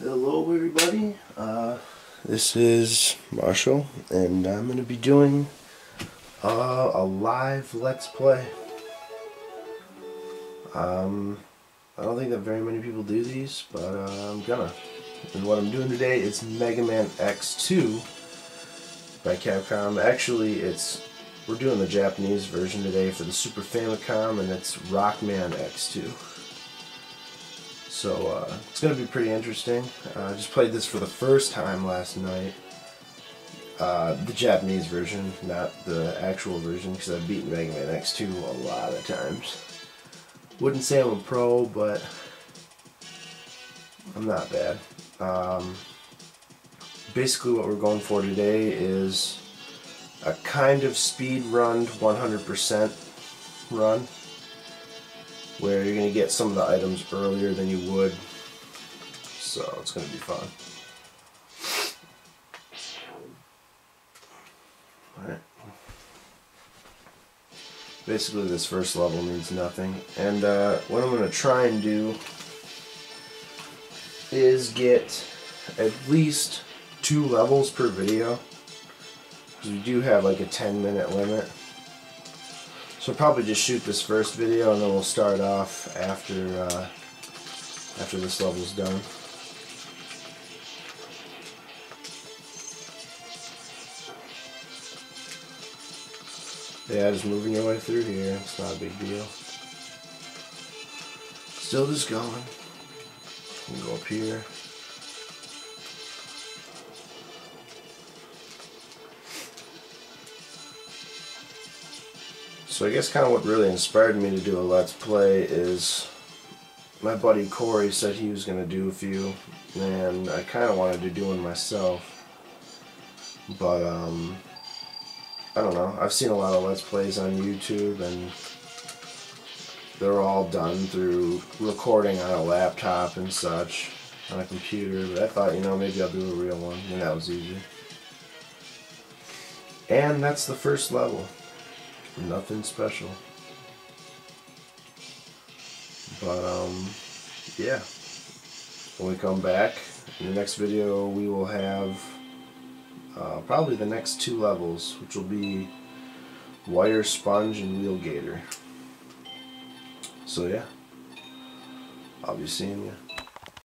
Hello everybody, uh, this is Marshall and I'm going to be doing uh, a live Let's Play. Um, I don't think that very many people do these, but uh, I'm gonna. And what I'm doing today is Mega Man X2 by Capcom. Actually, it's we're doing the Japanese version today for the Super Famicom and it's Rockman X2. So uh, it's going to be pretty interesting. Uh, I just played this for the first time last night. Uh, the Japanese version, not the actual version, because I've beaten Mega Man X2 a lot of times. Wouldn't say I'm a pro, but I'm not bad. Um, basically what we're going for today is a kind of speed run 100% run where you're going to get some of the items earlier than you would. So it's going to be fun. Alright. Basically this first level means nothing. And uh, what I'm going to try and do is get at least two levels per video. Because we do have like a 10 minute limit. So probably just shoot this first video and then we'll start off after uh, after this level's done. Yeah, just moving your way through here. It's not a big deal. Still just going. Go up here. So I guess kind of what really inspired me to do a Let's Play is my buddy Corey said he was going to do a few, and I kind of wanted to do one myself. But, um, I don't know. I've seen a lot of Let's Plays on YouTube, and they're all done through recording on a laptop and such, on a computer. But I thought, you know, maybe I'll do a real one, and that was easy. And that's the first level. Nothing special. But, um, yeah. When we come back, in the next video, we will have uh, probably the next two levels, which will be Wire Sponge and Wheel Gator. So, yeah. I'll be seeing you.